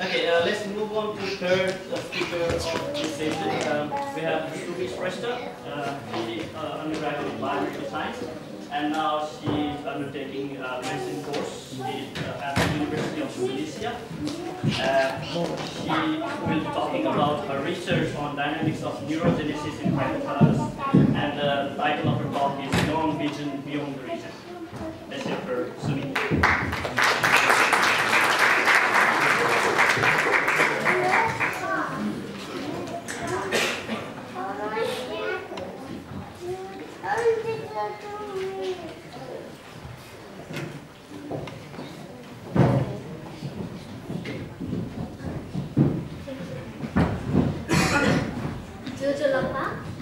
Okay, uh, let's move on to third uh, speaker of this session. Um, we have Sumi Shrestha. Uh, she is uh, undergraduate in biomedical science, and now she is undertaking a medicine course uh, at the University of. Uh, she will be talking about her research on dynamics of neurogenesis in hypothalamus, and the title of her talk is Young Vision Beyond the Reason. Let's hear her, Sumi.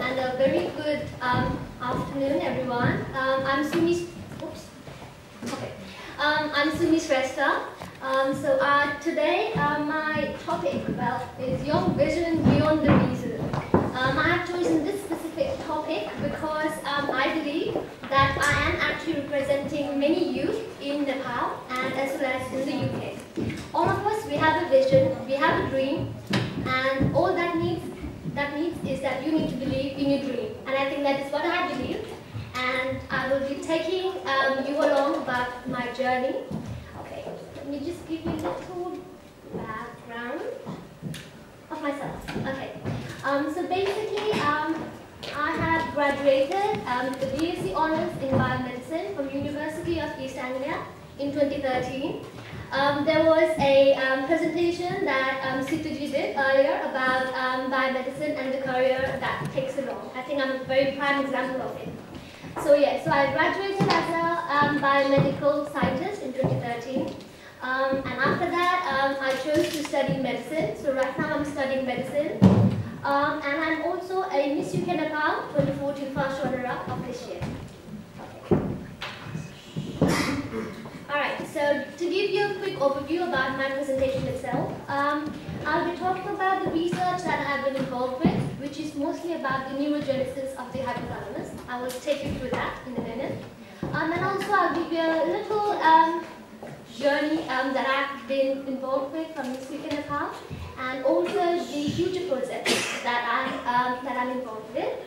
and a very good um, afternoon, everyone. Um, I'm Sumi. Oops. Okay. Um, I'm Sumi Shrestha. Um, so uh, today, uh, my topic well is young vision beyond the reason. Um, I have chosen this specific topic because um, I believe that I am actually representing many youth in Nepal and as well as in the UK. All of us, we have a vision, we have a dream, and all that needs that needs is that you need to believe in your dream. And I think that is what I believe. And I will be taking um, you along about my journey. Okay, let me just give you a little background of myself. Okay, um, so basically, um, I have graduated um, with the BSc Honours in Biomedicine from University of East Anglia in 2013. Um, there was a um, presentation that um, Sitaji did earlier about um, biomedicine and the career that takes along. I think I'm a very prime example of it. So yeah, so I graduated as a um, biomedical scientist in 2013. Um, and after that, um, I chose to study medicine. So right now I'm studying medicine. and I'm also a Miss UK Nepal 2014 first runner-up of this year. Alright, so to give you a quick overview about my presentation itself, um, I'll be talking about the research that I've been involved with, which is mostly about the neurogenesis of the hypothalamus. I will take you through that in a minute. Um, and also I'll give you a little um, journey um, that I've been involved with from this week and a half, and also the future projects that I'm, um, that I'm involved with.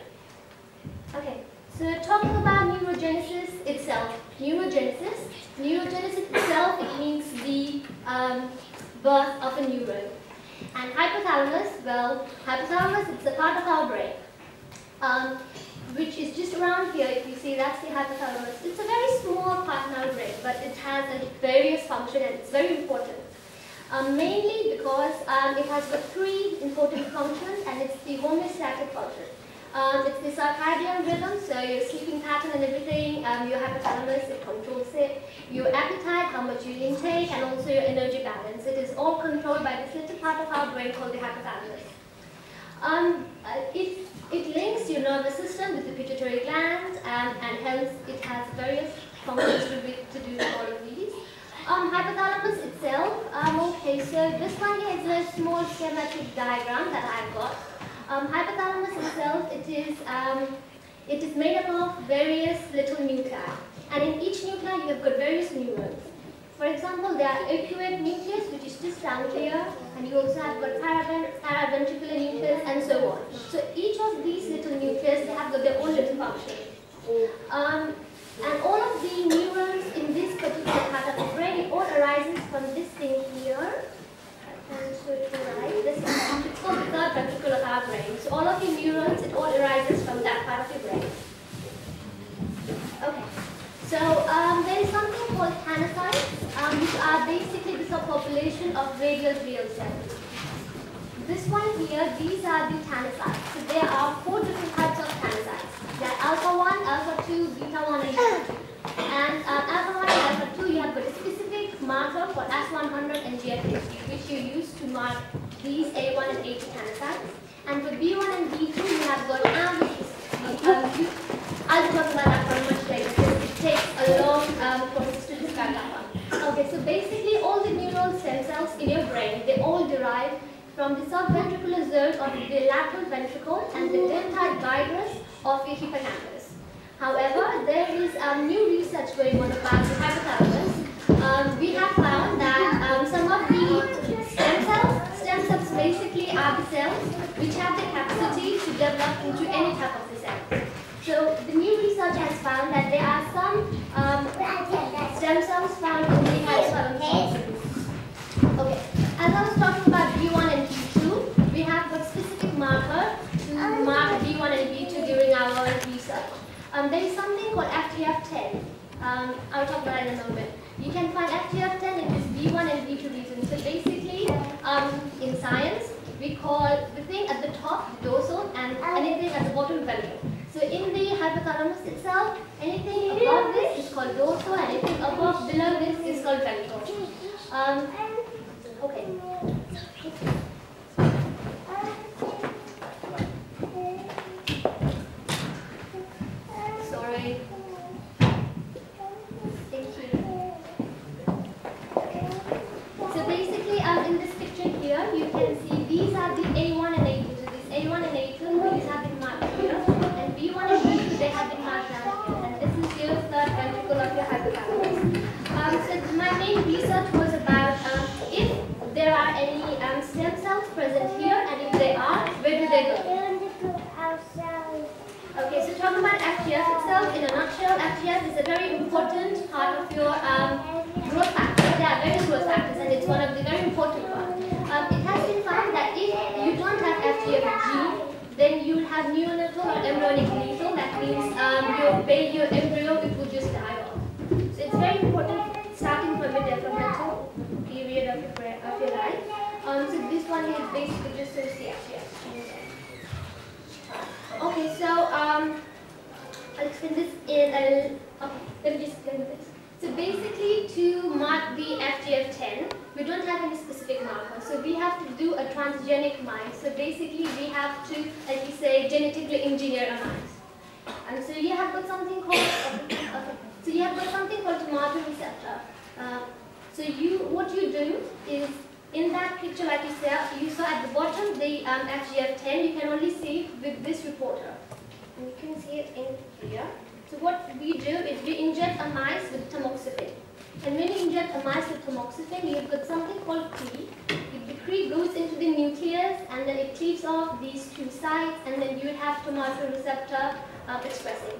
Okay, so talking about neurogenesis itself. Neurogenesis Neurogenesis itself, it means the um, birth of a neuron. And hypothalamus, well, hypothalamus is a part of our brain, um, which is just around here. If you see, that's the hypothalamus. It's a very small part in our brain, but it has a various function and it's very important. Um, mainly because um, it has got three important functions and it's the homeostatic function. Um, it's the circadian rhythm, so your sleeping pattern and everything, um, your hypothalamus, it controls it, your appetite, how much you intake, and also your energy balance. It is all controlled by this little part of our brain called the hypothalamus. Um, uh, it, it links your nervous system with the pituitary gland, um, and hence it has various functions to, be, to do with all of these. Um, hypothalamus itself, um, okay, so this one here is a small schematic diagram that I've got. Um, hypothalamus itself, it is, um, it is made up of various little nuclei. And in each nuclei, you have got various neurons. For example, there are arcuate nucleus, which is just down here, and you also have got paraventricular nucleus, and so on. So each of these little nucleus, they have got their own little function. Um, and all of the neurons in this particular part of the brain, all arises from this thing here. And so to right, this is called the third ventricle of our brain. So all of your neurons, it all arises from that part of your brain. Okay. So um, there is something called tanycytes, um, which are basically the subpopulation of radial glial cells. This one here, these are the tanycytes. So there are four different types of tanycytes. There are alpha 1, alpha 2, beta 1, and beta 2. And uh, alpha 1 and alpha 2, you have got a specific marker for S100 and GFP, which you use to mark these A1 and A2 tanycytes. And for B1 and B2, you have got AMBs. Um, I'll talk about that one much later it takes a long um, process to describe that one. Okay, so basically in your brain, they all derive from the subventricular zone of the lateral ventricle and the dentate gyrus of the hippocampus. However, there is a new research going on about the hypothalamus. Um, we have found that um, some of the stem cells, stem cells basically are the cells which have the capacity to develop into any type of the cell. So the new research has found that there are some um, stem cells found in the hypothalamus as was talking about B1 and B2, we have got specific marker to mark B1 and B2 during our research. Um, there is something called FGF10. Um, I'll talk about it in a moment. You can find FGF10 in this B1 and B2 region. So basically, um, in science, we call the thing at the top dorsal and anything at the bottom ventral. So in the hypothalamus itself, anything above this is called dorsal, anything above below this is called ventral. Um, okay. Sorry. Thank you. So basically, um, in this picture here, you can see these are the A1 and A2. So these A1 and A2, these have been marked here. And B1 and B2, they have been marked down here. And this is your third ventricle of your hypothalamus. Um, so my main research was about um, if there are any um, stem cells present here, and if they are, where do they go? Okay, so talking about FGF itself, in a nutshell, FGF is a very important part of your basically just FGF. Okay, so um, I'll explain this in a. Okay, let me just explain this. So basically, to mark the FGF10, we don't have any specific marker. So we have to do a transgenic mice. So basically, we have to, like we say, genetically engineer a mice. And so you have got something called. Okay, so you have got something called tomato receptor. Uh, so you, what you do is in that picture, like you saw, you saw at the bottom the um, FGF10, you can only see it with this reporter. And you can see it in here. So what we do is we inject a mice with tamoxifen. And when you inject a mice with tamoxifen, you've got something called Cre. The Cre goes into the nucleus and then it cleaves off these two sites and then you have tomato receptor uh, expressing.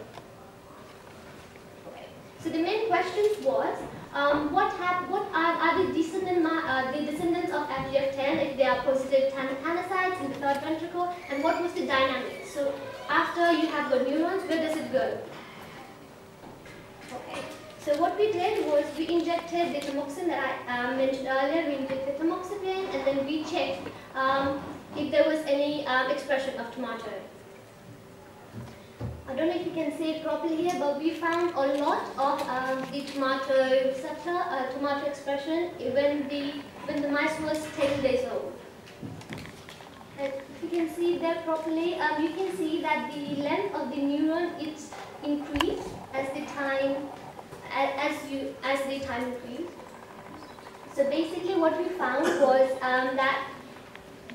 Okay. So the main question was, um, what have, what are, are the descendant uh, the descendants of FGF10 if they are positive tanycytes in the third ventricle, and what was the dynamic? So after you have got neurons, where does it go? Okay. So what we did was we injected the tamoxifen that I uh, mentioned earlier. We injected tamoxifen, and then we checked um, if there was any um, expression of tomato. I don't know if you can see it properly here, but we found a lot of um, the tomato receptor, uh, tomato expression when the when the mice was 10 days old. And if you can see that properly, um, you can see that the length of the neuron is increased as the time as you as the time increased. So basically, what we found was um, that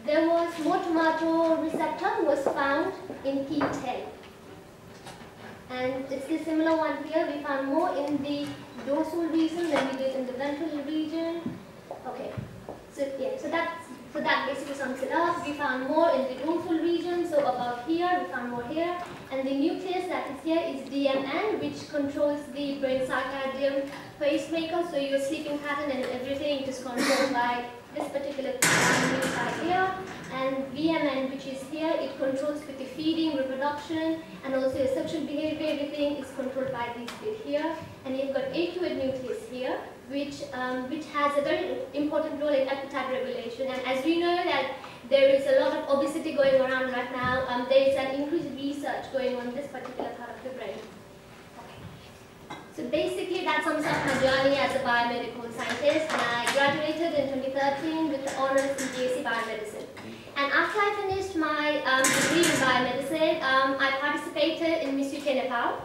there was more tomato receptor was found in P10. And it's the similar one here. We found more in the dorsal region than we did in the ventral region. Okay. So yeah, so that's so that basically sums it up. We found more in the dorsal region, so about here, we found more here. And the nucleus that is here is DMN, which controls the brain circadian pacemaker. So your sleeping pattern and everything is controlled by this particular nucleus here. And VMN, which is here, it controls with the feeding, reproduction, and also your sexual behavior. Everything is controlled by this bit here. And you've got A2 nucleus here, which um, which has a very important role in appetite regulation. And as we know that there is a lot of obesity going around right now, um, there is an increased research going on this particular part of the brain. So basically that sums up my journey as a biomedical scientist and I graduated in 2013 with the honors in BSc Biomedicine. And after I finished my um, degree in biomedicine, um, I participated in Miss UK Nepal.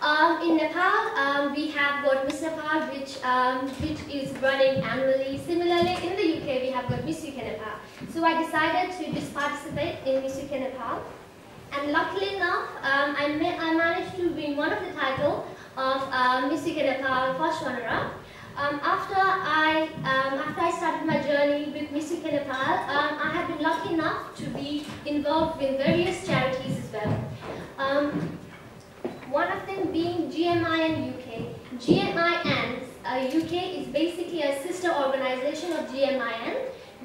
Um, in Nepal, um, we have got Miss Nepal, which, um, which is running annually. Similarly, in the UK, we have got Miss UK Nepal. So I decided to just participate in Miss UK Nepal. And luckily enough, um, I, I, managed to win one of the title of uh, Miss UK Nepal first runner-up. Um, after I um, after I started my journey with UK Nepal, um, I have been lucky enough to be involved in various charities as well. Um, one of them being GMIN UK. GMIN uh, UK is basically a sister organization of GMIN,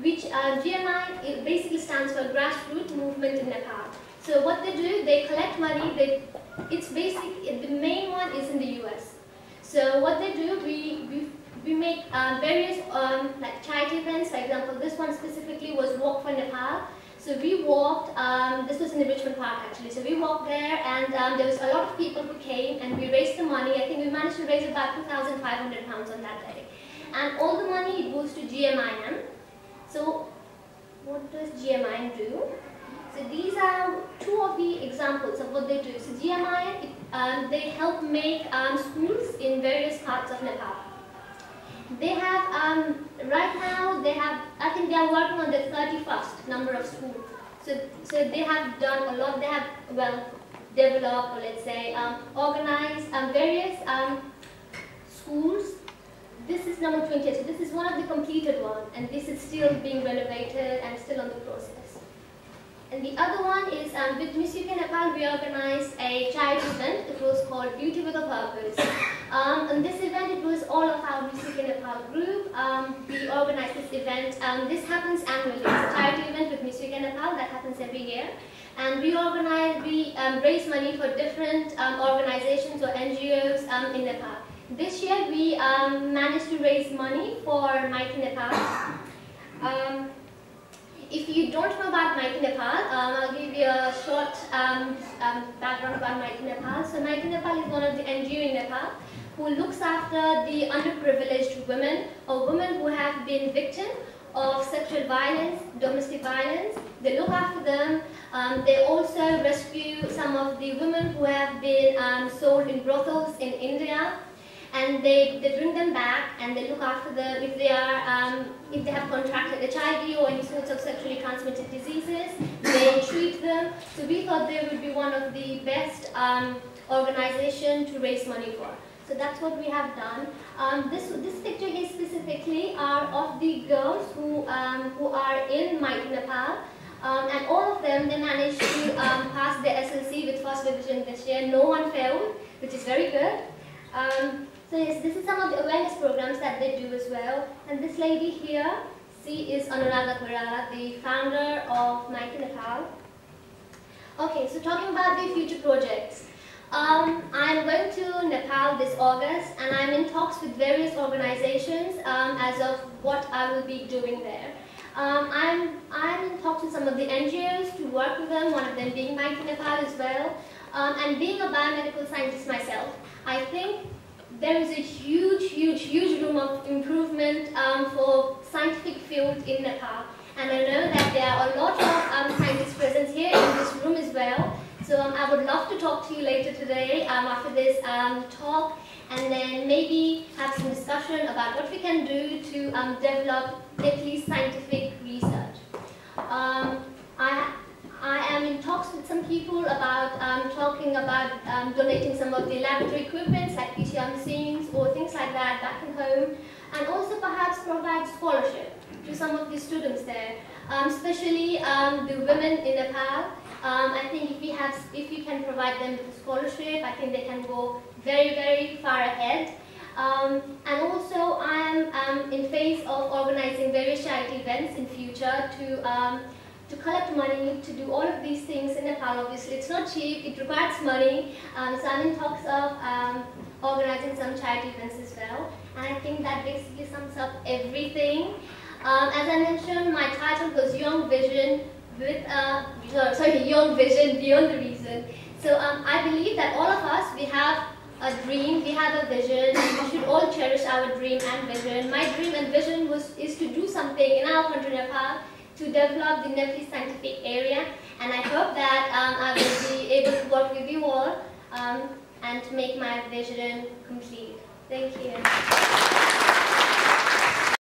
which uh, GMI basically stands for Grassroots Movement in Nepal. So what they do, they collect money. They, it's basic. The main one is in the US. So what they do, we we, we make um, various um, like charity events. For example, this one specifically was Walk for Nepal. So we walked, um, this was in the Richmond Park actually, so we walked there and um, there was a lot of people who came and we raised the money. I think we managed to raise about 2,500 pounds on that day. And all the money it goes to GMIN. So what does GMIN do? So these are two of the examples of what they do. So GMIN, um, they help make um, schools in various parts of Nepal. They have, um, right now, they have, I think they are working on the 31st number of schools. So, so they have done a lot, they have, well, developed, or let's say, um, organized um, various um, schools. This is number 28, so this is one of the completed ones, and this is still being renovated and still on the process. And the other one is um, with Miss UK Nepal, we organized a child event. It was called Beauty with a Purpose. Um, and this event, it was all of our Miss UK Nepal group. Um, we organized this event. Um, this happens annually. It's a charity event with Miss UK Nepal that happens every year. And we organize, we um, raise money for different um, organizations or NGOs in Nepal. This year, we managed to raise money for Maiti Nepal. If you don't know about Maiti Nepal, um, I'll give you a short um, um, background about Maiti Nepal. So Maiti Nepal is one of the NGO in Nepal who looks after the underprivileged women or women who have been victim of sexual violence, domestic violence. They look after them. Um, they also rescue some of the women who have been um, sold in brothels in India and they, they bring them back and they look after them if they are um, if they have contracted HIV or any sorts of sexually transmitted diseases, they treat them. So we thought they would be one of the best um, organization to raise money for. So that's what we have done. Um, this this picture here specifically are of the girls who um, who are in Maiti Nepal. Um, and all of them, they managed to um, pass their SLC with first division this year. No one failed, which is very good. Um, so yes, this is some of the awareness programs that they do as well. And this lady here, she is Anuradha Koirala, the founder of Maiti Nepal. Okay, so talking about the future projects. Um, I'm going to Nepal this August and I'm in talks with various organizations um, as of what I will be doing there. Um, I'm, I'm in talks with some of the NGOs to work with them, one of them being Maiti Nepal as well. Um, and being a biomedical scientist myself, I think there is a huge, huge, huge room of improvement um, for scientific field in Nepal. And I know that there are a lot of um, scientists present here in this room as well. So um, I would love to talk to you later today um, after this um, talk and then maybe have some discussion about what we can do to um, develop at least scientific research. I I am in talks with some people about um, talking about um, donating some of the laboratory equipment like PCR machines or things like that back in home and also perhaps provide scholarship to some of the students there, um, especially um, the women in Nepal. Um, I think if we have, if we can provide them with a scholarship, I think they can go very, very far ahead. Um, and also, I am in phase of organizing various charity events in future to to collect money, to do all of these things in Nepal. Obviously, it's not cheap, it requires money. Um, so I'm in talks of um, organizing some charity events as well. And I think that basically sums up everything. Um, as I mentioned, my title was Young Vision with uh, sorry, Young Vision Beyond the Reason. So um, I believe that all of us, we have a dream, we have a vision, we should all cherish our dream and vision. My dream and vision was is to do something in our country, Nepal, to develop the Nepalese scientific area and I hope that um, I will be able to work with you all um, and to make my vision complete. Thank you.